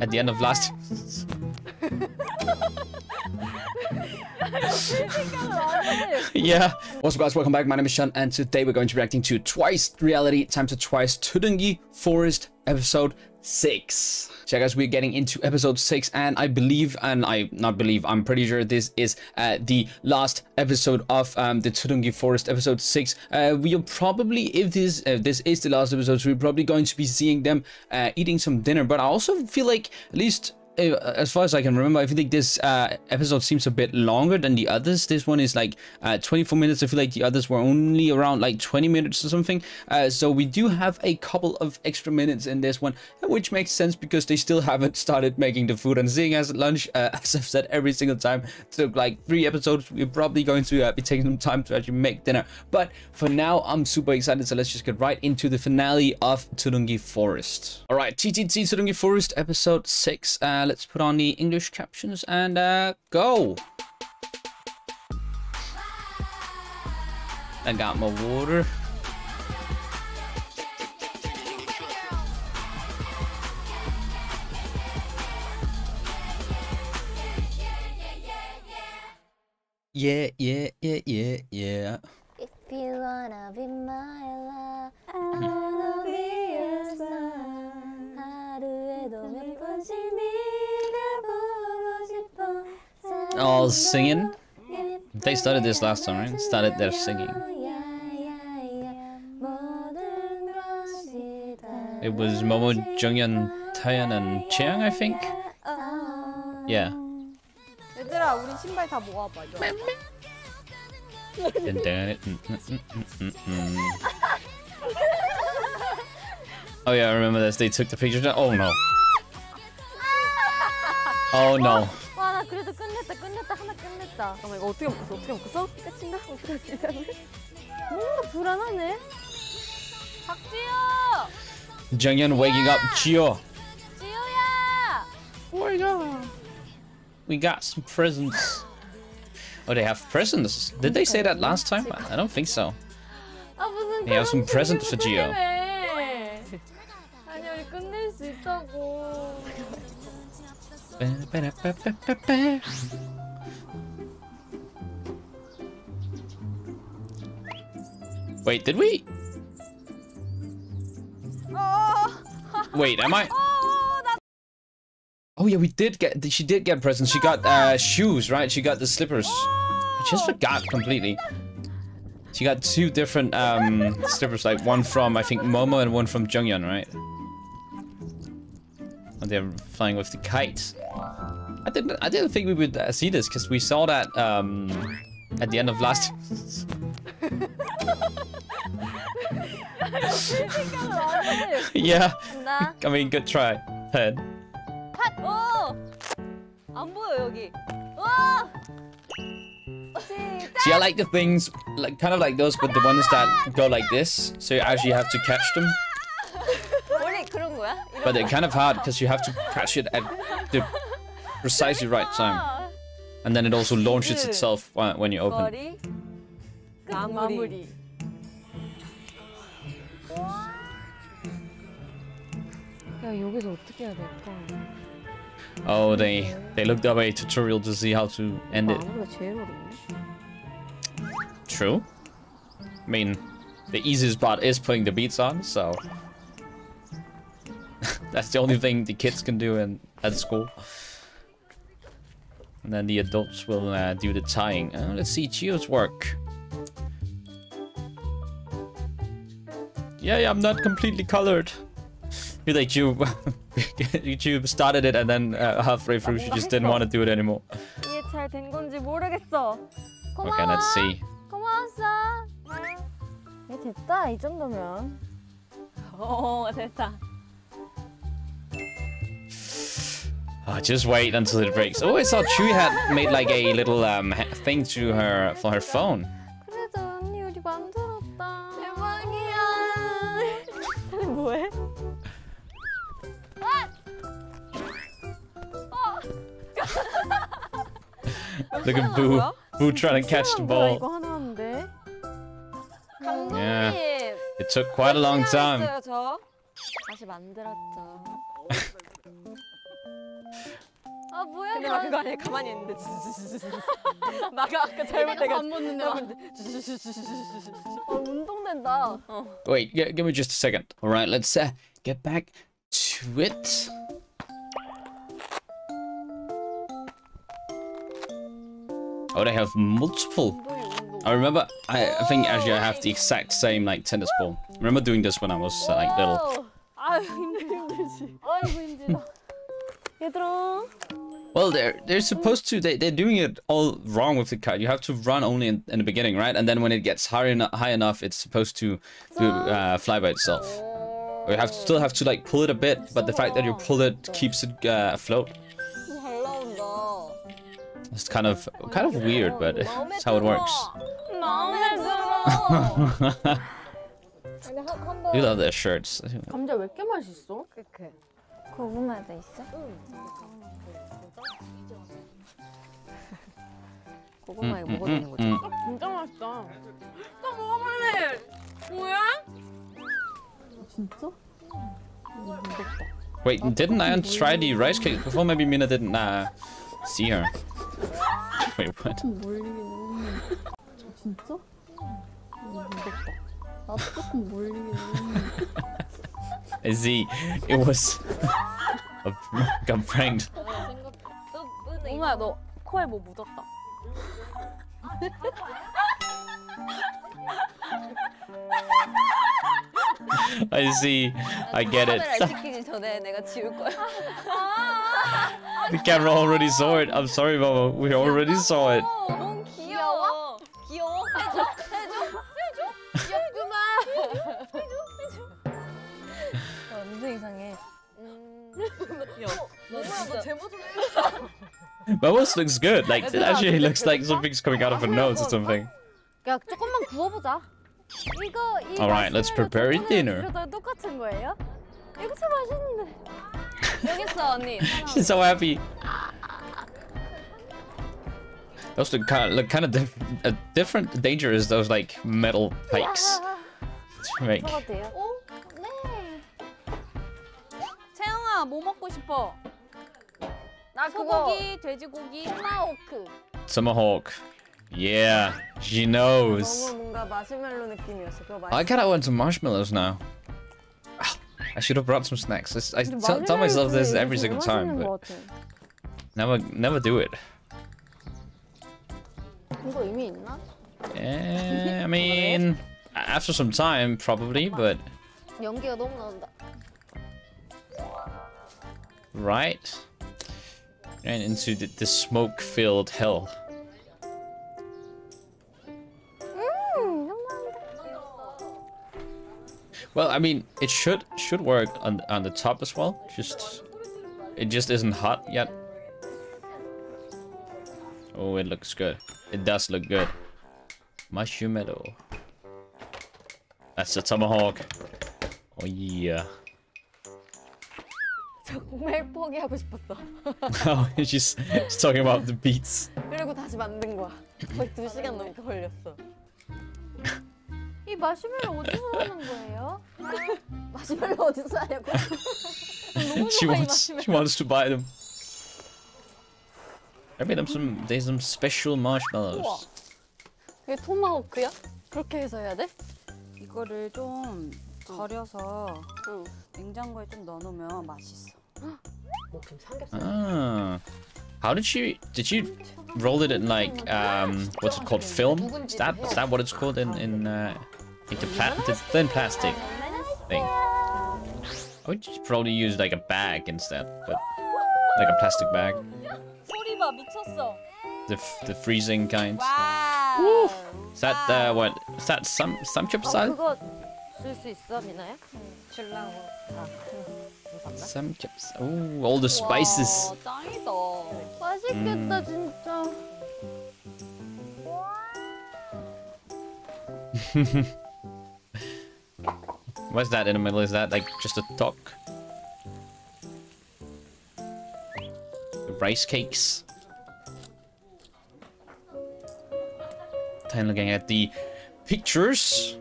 at the end of last. yeah. What's up guys, welcome back. My name is Shun and today we're going to be reacting to Twice Reality Time to Twice Tudungi Forest episode 6. So guys, we're getting into episode 6 and I believe, and I not believe, I'm pretty sure this is uh, the last episode of um, the Tudungi Forest episode 6. Uh, we are probably, if this uh, this is the last episode, so we're probably going to be seeing them uh, eating some dinner, but I also feel like at least as far as I can remember, I like this uh, episode seems a bit longer than the others. This one is like uh, 24 minutes. I feel like the others were only around like 20 minutes or something. Uh, so we do have a couple of extra minutes in this one, which makes sense because they still haven't started making the food. And seeing as lunch, uh, as I've said every single time, took like three episodes. We're probably going to uh, be taking some time to actually make dinner. But for now, I'm super excited. So let's just get right into the finale of Tudungi Forest. All right, TTT Tudungi Forest episode 6 let's put on the English captions and uh, go. I got my water. Yeah, yeah, yeah, yeah, yeah. If you wanna be my love, I wanna be your sun. 하루에도 몇 번씩 네가 보고 싶어. all singing? They started this last time, right? Started their singing. It was Momo, Jeongyeon, Taeyeon, and Cheong, I think? Yeah. oh yeah, I remember this. They took the pictures. Oh no. Oh no. 맛있다. 잠깐만 이거 어떻게 먹겠어? 어떻게 먹겠어? 끝인가? 어떻게 지나는? 뭔가 불안하네. waking up oh We got some presents. Oh, they have presents. Did they say that last time? I don't think so. They have some presents for Jihyo. Wait, did we? Wait, am I? Oh yeah, we did get. She did get presents. She got uh, shoes, right? She got the slippers. I just forgot completely. She got two different um, slippers, like one from I think Momo and one from Jeongyeon, right? And they're flying with the kite. I didn't. I didn't think we would uh, see this because we saw that um, at the end of last. yeah. 나 I mean, good try. Head. 핫! 오! 안 보여 여기 와! 시작! See, I like the things, like kind of like those, but the ones that go like this, so you actually have to catch them. 원래 그런 거야? 이런 But they're kind of hard because you have to catch it at the precisely right time, 거야. and then it also launches itself wh- when you open. 머리 끝 마무리 여기서 어떻게 해야 될까? Oh, they they looked up a tutorial to see how to end it. True. I mean, the easiest part is putting the beats on, so that's the only thing the kids can do in at school. And then the adults will uh, do the tying. Uh, let's see Jihyo's work. Yeah, I'm not completely colored Feel like you, you started it and then uh, halfway through she just didn't want to do it anymore. 이게 잘 된 건지 모르겠어 고마워 Okay, let's see. 고마웠어 이게 됐다 이 정도면 어 됐다 Oh, just wait until it breaks. Oh, I saw Chewie had made like a little um ha- thing to her for her phone. Look at Boo. Boo trying to catch the ball. 이거 하나 하는데 감독님 Yeah. It took quite a long time. 했어요, 저 다시 만들었죠 아 뭐야? 근데 막 그거 아니야 가만히 있는데 나가 아까 잘못해가지고 안 먹는데 막. 어, 운동된다. Wait, g- give me just a second. All right, let's uh, get back to it. Oh, they have multiple. I remember, I, I think actually I have the exact same like tennis ball. I remember doing this when I was uh, like little. well, they're they're supposed to. They they're doing it all wrong with the cut. You have to run only in, in the beginning, right? And then when it gets high enough, high enough, it's supposed to do, uh, fly by itself. You have to, still have to like pull it a bit, but the fact that you pull it keeps it uh, afloat. 잘 나온다 It's kind of kind of weird, but it's how it works. 마음에 들어 You love their shirts. 감자 왜 이렇게 맛있어? 크크 고구마도 있어? 고구마 이거 음, 먹어도 되는 거지? 음. 진짜 맛있다. 나 먹어볼래. 뭐야? 진짜? Wait, didn't I try the rice cake before? Maybe Mina didn't uh, see her. Wait, what? 몰리기는 진짜? 무섭다. 나도 조금 I see. It was. a, got pranked. 엄마야 너 코에 뭐 묻었다. I see. I get it. the camera already saw it. I'm sorry, Momo. We already saw it. Momo looks good. Like, it actually looks like something's coming out of her nose or something. 야 조금만 구워보자. 이거 이 Alright, let's prepare dinner. 주셨던 똑같은 거예요? 이거 진짜 맛있는데. 여기 있어 언니 She's so happy. Those look kind of look kind of diff uh, different. Danger is those like metal pikes. To make. 어? 네 채영아 뭐 먹고 싶어? 나 그거 소고기 돼지고기 토마호크. Tomahawk. Yeah, she knows. I kinda I want some marshmallows now. I should have brought some snacks. I, I tell myself this every single time, but never, never do it. Yeah, I mean, after some time, probably, but. Right? And into the, the smoke-filled hell. Well, I mean, it should should work on on the top as well. Just it just isn't hot yet. Oh, it looks good. It does look good. Marshmallow. That's a tomahawk. Oh yeah. 정말 포기하고 싶었어 oh, she's, she's talking about the beats. 그리고 다시 만든 거야 거의 두 시간 넘게 걸렸어 이 마시멜로 어디서 사는 거예요? 마시멜로 어디서 사냐고 she wants she wants to buy them. I made them some there's some special marshmallows. 이게 토마호크야? 그렇게 해서 해야 돼? 이거를 좀 절여서 응. 냉장고에 좀 넣어놓으면 맛있어. Ah. How did she did she roll it in like um what's it called film? Is that is that what it's called in in uh into, pla into thin plastic thing. I would probably use like a bag instead, but like a plastic bag. The, the freezing kind. Wow. Is that uh, what? Is that some some chip? Some chips. Oh, all the spices. Mm. What's that in the middle? Is that like just a dock? Rice cakes. Time looking at the pictures.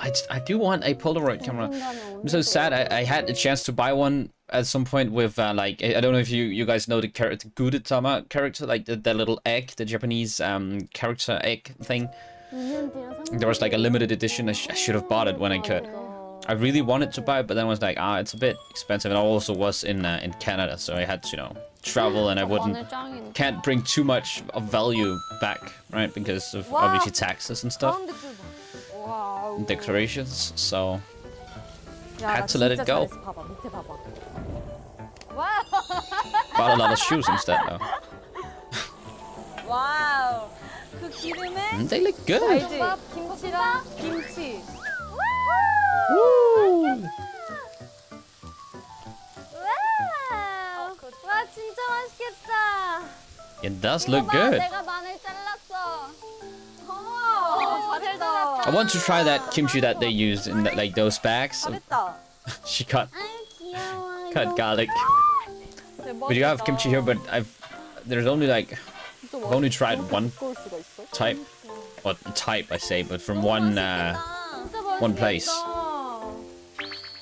I, I do want a Polaroid camera. I'm so sad. I, I had a chance to buy one at some point with uh, like I don't know if you you guys know the character Gudetama character like the, the little egg the Japanese um character egg thing there was like a limited edition. I, sh I should have bought it when I could. I really wanted to buy it, but then I was like, ah, it's a bit expensive. And I also was in uh, in Canada, so I had to, you know, travel and I wouldn't, can't bring too much of value back, right? Because of obviously taxes and stuff. And declarations, so had to let it go. Bought a lot of shoes instead, though. wow. 그 기름에 And they look good. 알지? 김치랑 김치. 와우. 와 진짜 맛있겠다. It does look 봐, good. 내가 마늘 잘랐어. 어, 잘했다. I want to try that kimchi that they used in that, like those bags. 잘했다. She cut 아유 귀여워. cut garlic. But you have kimchi here, but I've there's only like I've only tried one 올 수가 있어? type, or type I say, but from one uh, 진짜 one place. 맛있겠다.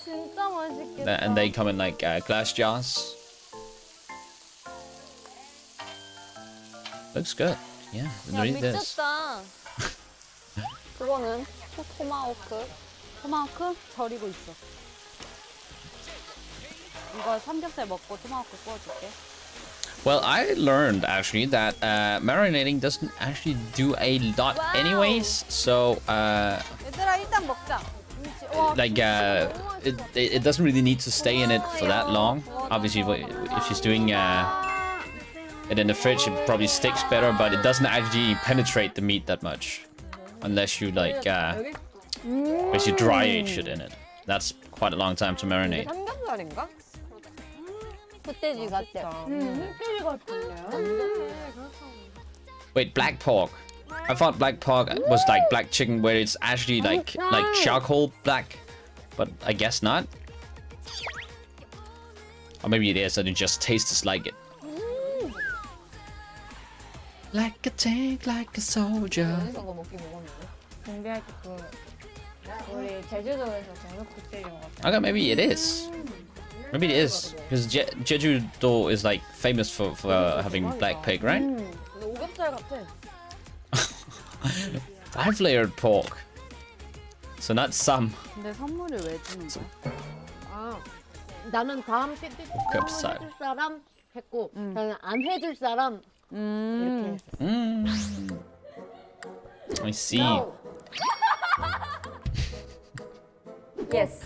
진짜 맛있겠다. Th- and they come in like uh, glass jars. Looks good. Yeah, 야 read this. 미쳤다. 그거는 토- 토마호크. 토마호크 절이고 있어. 이거 삼겹살 먹고 토마호크 구워줄게. well, I learned actually that uh, marinating doesn't actually do a lot wow. anyways. So, uh, like, uh, it, it doesn't really need to stay in it for that long. Obviously, if she's doing uh, it in the fridge, it probably sticks better, but it doesn't actually penetrate the meat that much. Unless you, like, uh, basically dry age it in it. That's quite a long time to marinate. 삼겹살인가? 흑돼지 같아. Wait, black pork. I thought black pork was like black chicken, where it's actually like like charcoal black, but I guess not. Or maybe it is, and it just tastes like it. Like a tank, like a soldier. 어디서 그거 먹긴 먹었는데. 준비할 때그 우리 제주도에서 저녁 흑돼지 먹었다. Okay, maybe it is. Maybe it is because Je- Jeju-do is like famous for for uh, having black pig, right? 근데 오겹살 같아. Five layered pork. So not some. 근데 선물을 왜 주는 거야? 아, 나는 다음 삐삐 겹살. 해줄 사람 했고 나는 안 해줄 사람 음. 이렇게 했어. Mm. I see. 예스.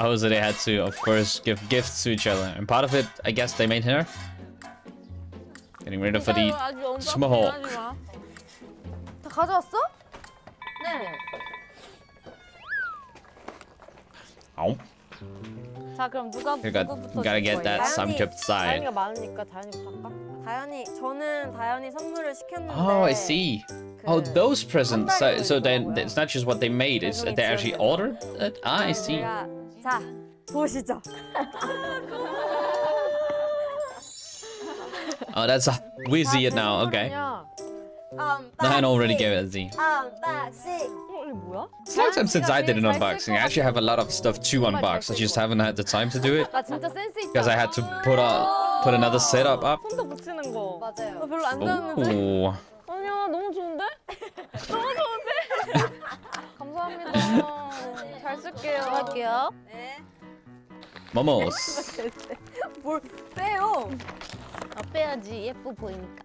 Oh, so they had to, of course, give gifts to each other. And part of it, I guess they made her. Getting rid of the tomahawk. 다 가져왔어? 네. Oh, 자 그럼 누가 you got, 누구부터 gotta 줄 get 거예요? that 다현이, samgyeopsal. 다현이가 많으니까 다현이부터 할까? 다현이 저는 다현이 선물을 시켰는데 Oh, I see. Oh, 그 those presents. So, so then 뭐야? it's not just what they made; it's they actually ordered it. Ah, I see. 제가 자 보시죠. Oh, that's a, we see it now. Okay. 야, Diane already gave it a Z. 언박싱. 어, 이게 뭐야? It's a long time since I did an 제일 잘쓸 unboxing. I 것 actually have a lot of stuff to unbox. I just haven't had the time to do it 나 진짜 센스 있다. because I had to put a put another setup up. 손도 붙이는 거. 맞아요. 나 별로 안 좋았는데. Oh. 아니야 너무 좋은데? 너무 좋은데? 감사합니다. 잘 쓸게요. 할게요. 네. Momos. 뭘 빼요? 아, 빼야지 예뻐 보이니까.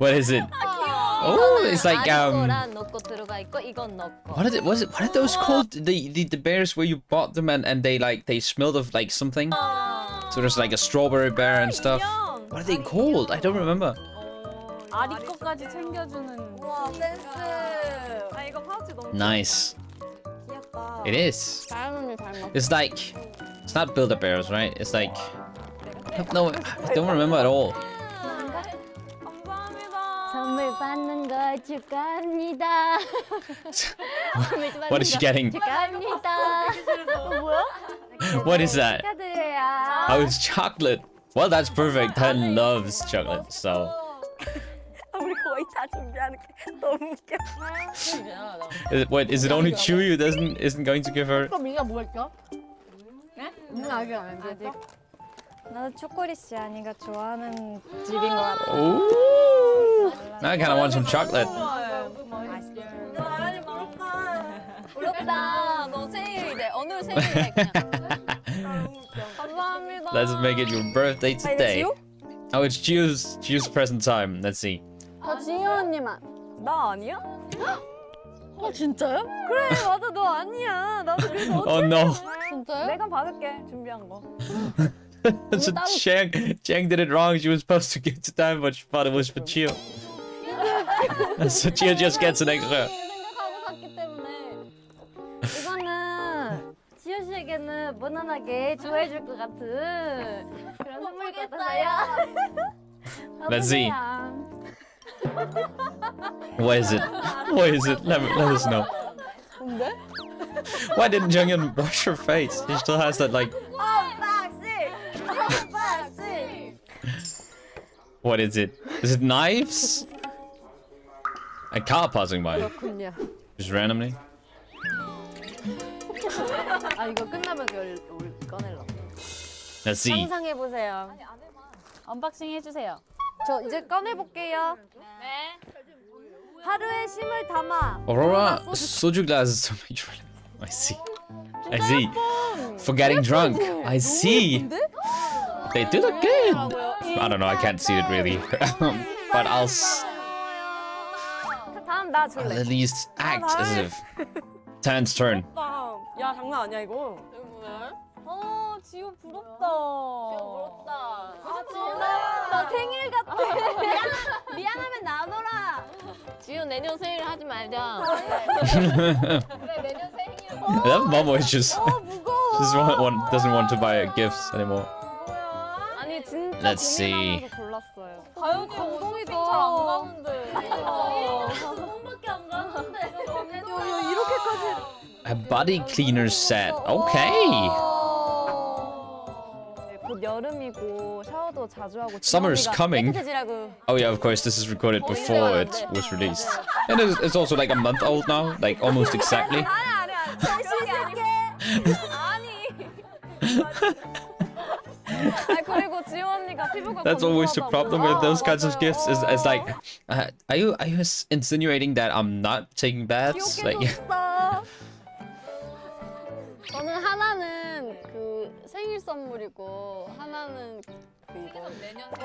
What is it? Oh, it's like um. 거란 넣고 들어가 있고 이건 넣고. What is it? Was it? What are those called? The, the the bears where you bought them and and they like they smelled of like something. So there's like a strawberry bear and stuff. What are they called? I don't remember. 아리 거까지 챙겨주는. 우와 센스. Nice. It is. It's like... It's not builder bears, right? It's like... No, I don't remember at all. what is she getting? what is that? Oh, it's chocolate. Well, that's perfect. Ten loves chocolate, so... 우리 거의 다 준비하는 게 너무 웃겨. It, wait, is it only Chewy doesn't isn't going to give her? 그럼 민아 뭐 할까? 민아 아직 안 했는데. 나도 초콜릿 아니가 좋아하는 집인 것 같아. I kind of want some chocolate. 생일이래. Let's make it your birthday today. Oh, it's Jihyo's, Jihyo's present time. Let's see. 저 지효 언니만. 나 아니야? 어 진짜요? 그래 맞아 너 아니야. 나도 그래서 Oh no. 진짜요? 내가 받을게 준비한 거. so Chang Chang did it wrong. She was supposed to give to Dan, but she thought it was for Chiu. so Chiu just gets an extra. 생각하고 샀기 때문에 이거는 지효 씨에게는 무난하게 좋아해 줄 것 같은 그런 선물 같아요. Let's see. What is it? What is it? Let, me, let us know. Why didn't Jeongyeon brush her face? She still has that like... what is it? Is it knives? A car passing by. Just randomly. Let's see. 상상해 보세요. 언박싱 해주세요. 저 이제 꺼내 볼게요. 네. 하루에 심을 담아. Aurora soju glasses to make sure. I see. I see. For getting drunk. I see. They do look good. I don't know. I can't see it really. but I'll, s- 다음 나 I'll 줄래. at least act as if. Tan's turn. 야 장난 아니야 이거. 어 지효 부럽다. 지효 부럽다. 아 지효 나 생일 같아. 미안하면 나눠라. 지효 내년 생일 하지 말자. 그래 내년 생일. That mom is just, 어 무거워. just want, want, doesn't want to buy gifts anymore. 아니 진짜 Let's see. 골랐어요. 가요 감동이다. 잘안 가는데 안 가는데. 야, 이렇게까지. A body cleaner set. Okay. 네, 곧 여름이고 샤워도 자주 하고 Summer's 지원이가 coming. 깨끗해지라고. Oh yeah, of course. This is recorded before it was released, and it's, it's also like a month old now, like almost exactly. 아니 아니 아니. 잘 씻을게. 아니. 아 그리고 지호 언니가 피부가 That's always the 건조하다고. problem with those kinds of 맞아요. gifts. Is, is like, uh, are you are you s- insinuating that I'm not taking baths? 귀엽게 Like, 생일 선물이고 하나는 그 이거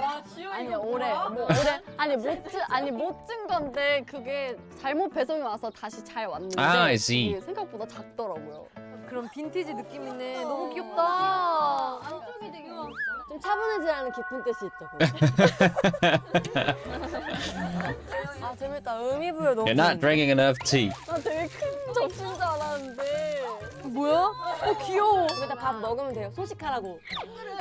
와 지효 아니 올해? 뭐 올해 아니 못준 아니 못준 건데 그게 잘못 배송이 와서 다시 잘 왔는데 I see. 이게 생각보다 작더라고요. 그런 빈티지 느낌 있네. 너무 귀엽다. 안쪽이 되게 좀 차분해지라는 깊은 뜻이 있죠. 아 재밌다. 의미부여 너무. you're not drinking enough tea. 나 되게 큰 접시인 줄 알았는데. 뭐야? 어 귀여워. 여기다 밥 먹으면 돼요. 소식하라고.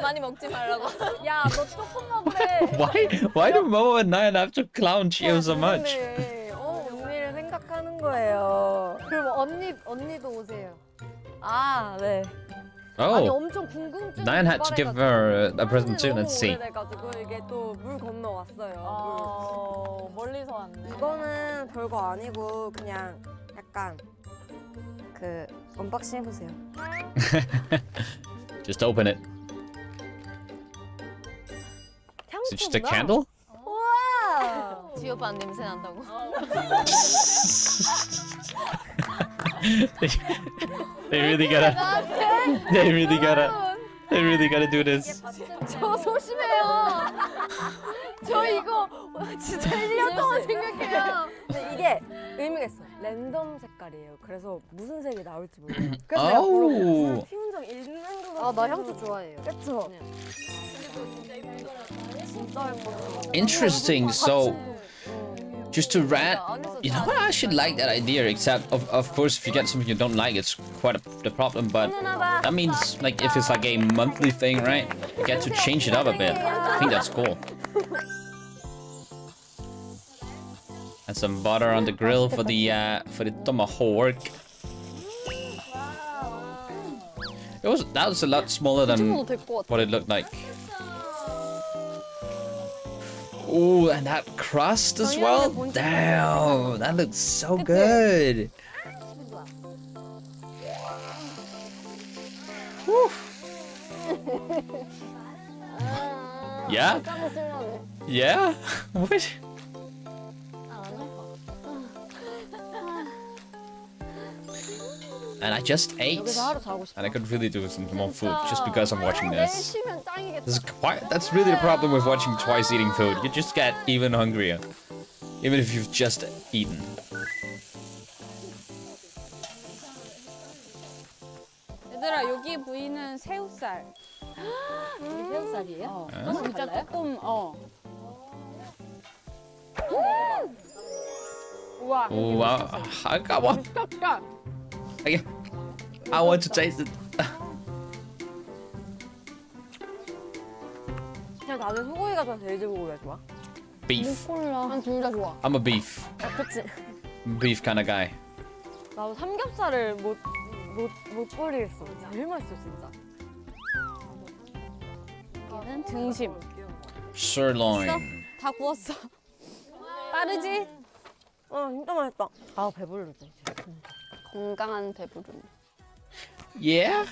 많이 먹지 말라고. 야, 너 조금 먹으래. Why why do Mo and Nyan have to clown Chio so much? 그러네. 어, 언니를 생각하는 거예요. 그럼 언니 언니도 오세요. 아, 네. 아니 Oh, 엄청 궁금증. Nyan had to give her a present too. Let's see. 그래가지고 이게 또 물 건너 왔어요. 어, 멀리서 왔네. 이거는 별거 아니고 그냥 약간 그 언박싱 해보세요. Just open it. Is it just a candle? 우와. 지효 오빠 냄새 난다고. they, they really gotta. They really gotta. They really gotta do this. 저 소심해요. 저 이거 진짜 1년 동안 생각해요. 근데 이게 의미가 있어. 랜덤 색깔이에요. 그래서 무슨 색이 나올지 몰라요. 그래서 내가 물어보고. 피운정 있는 거. 아, 나 향초 좋아해요. 그쵸? 진짜 예뻐. Interesting. So, just to rant. You know what? I should like that idea, except of, of course, if you get something you don't like, it's quite a, the problem. But that means like if it's like a monthly thing, right? You get to change it up a bit. I think that's cool. And some butter on the grill for the uh, for the tomahawk. It was that was a lot smaller than what it looked like. Oh, and that crust as well? Damn, that looks so good. Whew. Yeah? Yeah? what? And I just ate. 여기서 하루 자고 싶어. And I could really do with some more food just because I'm watching 내일 this. 쉬면 짱이겠다. This is quite. That's really the problem with watching twice eating food. You just get even hungrier, even if you've just eaten. 얘들아 여기 부위는 새우살. 이게 새우살이에요? 어. 아? 진짜 조금 어. 우와. Oh, wow. I got one. I, I want to taste it. 그냥 다들 소고기가 좋아, 돼지고기가 좋아? Beef. 난둘 다 좋아. I'm a beef. 아, 그치. Beef kind of guy. 나도 삼겹살을 못, 못, 못 버리겠어. 제일 맛있어, 진짜. 얘는 등심. Sirloin. 다 구웠어. 빠르지? 어, 진짜 맛있다. 아 이제. 건강한 배부름. Yeah.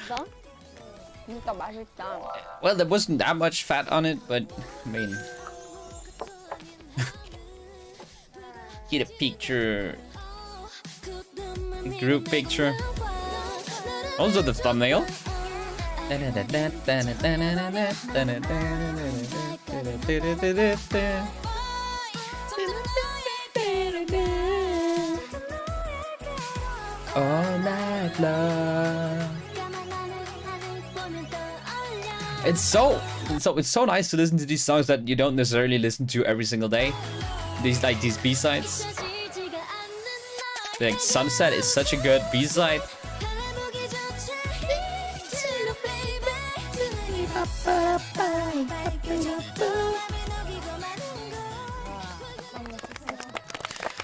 진짜 맛있다. Well, there wasn't that much fat on it, but I mean, get a picture, group picture. Also the thumbnail. All night long. It's so so it's so nice to listen to these songs that you don't necessarily listen to every single day. These like these B sides. Like Sunset is such a good B side.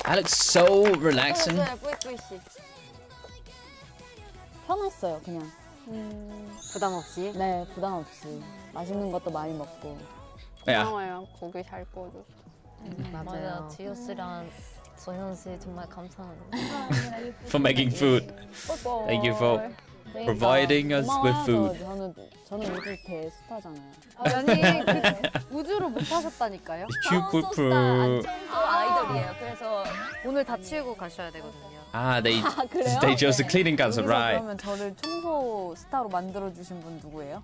That looks so relaxing. 편했어요 그냥. 부담 없이. 네 부담 없이 맛있는 것도 많이 먹고. 고마워요 고기 잘 구워줘서. 맞아요. 지효 씨랑 소현 씨 정말 감사합니다. For making food. Thank you for providing us with food. 저는 저는 우주 대스타잖아요. 아니 그 우주로 못 하셨다니까요. 슈프프. 아이돌이에요. 그래서 오늘 다 치우고 가셔야 되거든요. Ah, they 그래요? they chose the cleaning 여기서 right? 그러면 저를 청소 스타로 만들어 주신 분 누구예요?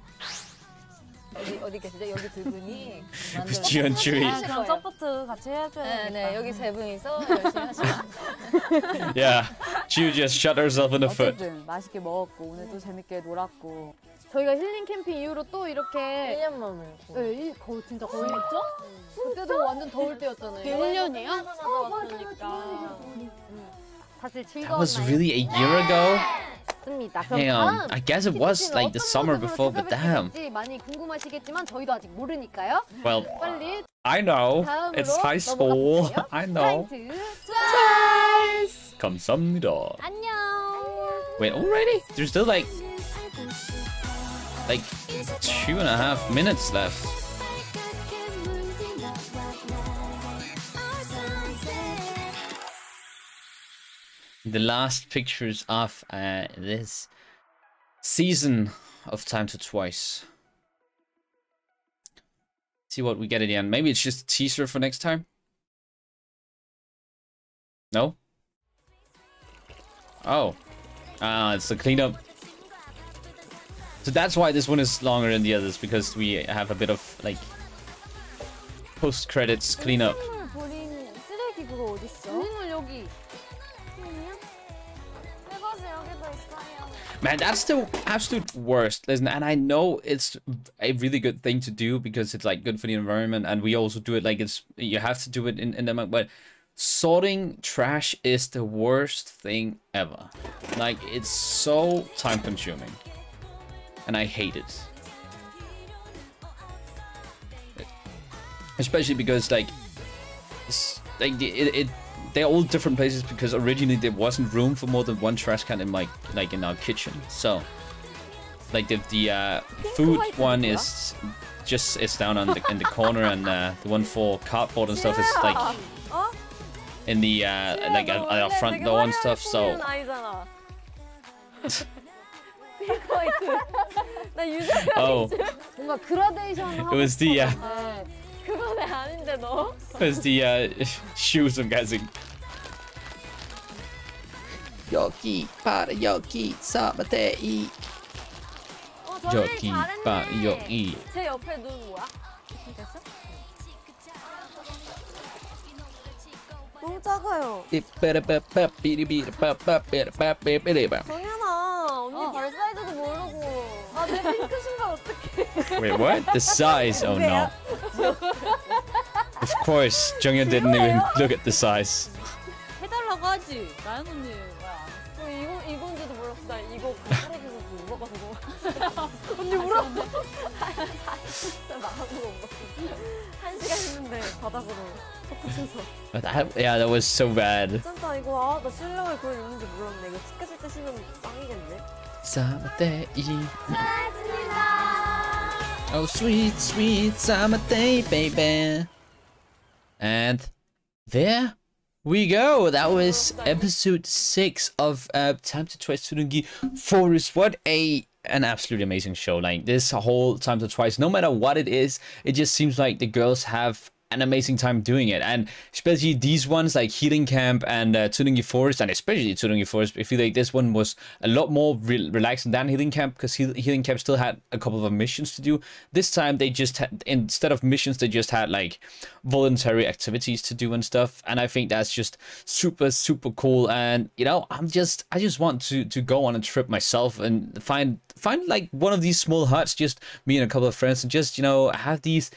어디 어디 계시죠? 여기 두 분이. 지연 주의. 아, 그럼 서포트 같이 해줘야 네. 네 여기 세 분이서 열심히 하시고. Yeah, Chu just shot herself in the foot. 어쨌든 맛있게 먹었고 오늘 또 재밌게 놀았고 저희가 힐링 캠핑 이후로 또 이렇게 1년 만에. 네, 이, 거, 진짜 거의 했죠? 그때도 완전 더울 때였잖아요. 1년이요? 왔으니까. 사실 That 즐거운 was really a year ago. 날이었습니다. 그럼 Damn, 다음 I guess it was like the summer before, but damn. 많이 궁금하시겠지만 저희도 아직 모르니까요. Well, 빨리 I know. 다음으로 It's high school. 넘어가 볼게요. I know. 타이틀 트와이스. 감사합니다. 안녕. Wait, already? There's still like like two and a half minutes left. The last pictures of uh, this season of Time to Twice. See what we get at the end. Maybe it's just a teaser for next time. No. Oh. Ah, it's the cleanup. So that's why this one is longer than the others, because we have a bit of, like, post-credits cleanup. Man, that's the absolute worst. Listen, and I know it's a really good thing to do because it's like good for the environment, and we also do it like it's you have to do it in in the but sorting trash is the worst thing ever. Like it's so time consuming, and I hate it. Especially because like, like it, it they're all different places because originally there wasn't room for more than one trash can in my like in our kitchen. So, like the the uh, food one is just it's down on the, in the corner, and uh, the one for cardboard and stuff is like in the uh, like at, our front door and stuff. So. oh. it was the uh, 그만해 아닌데 너? Cause the uh, shoes I'm guessing. 여기 바로 여기 사마테이. 어, 여기 바로 여기. 제 옆에 누구 뭐야? 너무 작아요. 당연아 언니 어. 발사이즈도 모르고 What? The size? Oh no. Of course, Junghyun didn't even look at the size. 해달라고 하지. 나연 언니 말 안. 어, 이거 이건지도 몰랐어. 나 이거 사라져서 울어가지고. 언니 울었어. 진짜 나가고 울었어. 한 시간 했는데 바닥으로 솟구쳐서. But that, yeah, that was so bad. 진짜 이거 아나 신랑을 그걸 입는지 몰랐네. 이거 치과 쓸때 신으면 짱이겠네. Summer day. Oh, sweet, sweet summer day, baby. And there we go. That was episode six of uh, Time to Twice Tsurungi Forest. What a an absolutely amazing show. Like this whole Time to Twice, no matter what it is, it just seems like the girls have an amazing time doing it. And especially these ones like healing camp and uh, Tsunungi forest and especially Tsunungi forest I feel like this one was a lot more re- relaxing than healing camp because he- healing camp still had a couple of missions to do. This time they just had instead of missions they just had like voluntary activities to do and stuff. And I think that's just super super cool. And you know I'm just I just want to to go on a trip myself and find find like one of these small huts just me and a couple of friends and just you know have these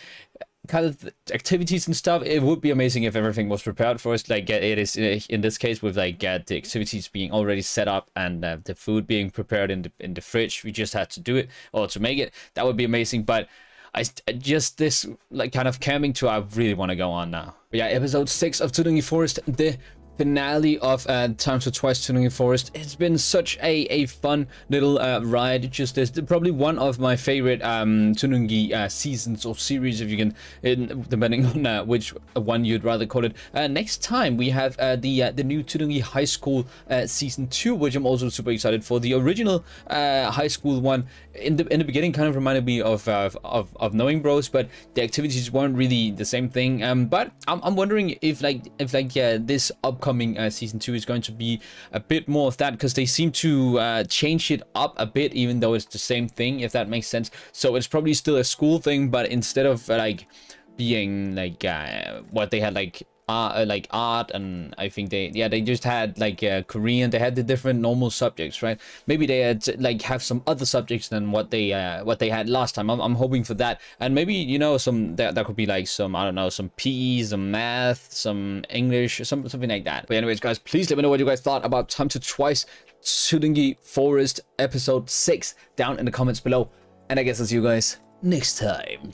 kind of activities and stuff it would be amazing if everything was prepared for us. Like it is uh, in this case with like uh, the activities being already set up and uh, the food being prepared in the in the fridge. We just had to do it or to make it. That would be amazing but I just this like kind of camping tour I really want to go on now. But yeah episode 6 of Tudungi Forest the finale of uh, Time to Twice Tuning Forest. It's been such a, a fun little uh, ride. Just this, probably one of my favorite um, Tunungi uh, seasons or series, if you can, in, depending on uh, which one you'd rather call it. Uh, next time we have uh, the uh, the new Tunungi High School season two, which I'm also super excited for. The original high school one in the in the beginning kind of reminded me of of of Knowing Bros, but the activities weren't really the same thing. Um, but I'm, I'm wondering if like if like yeah this upcoming uh, season two is going to be a bit more of that because they seem to uh, change it up a bit, even though it's the same thing. If that makes sense. So it's probably still a school thing, but instead of like being like uh, what they had like uh, like art and I think they yeah they just had like uh, Korean they had the different normal subjects right? Maybe they had like have some other subjects than what they uh, what they had last time. I'm, I'm hoping for that. And maybe you know some that, that could be like some I don't know some PE some math some English some something like that. But anyways guys please let me know what you guys thought about time to twice Tsuringi Forest episode 6 down in the comments below. And I guess I'll see you guys next time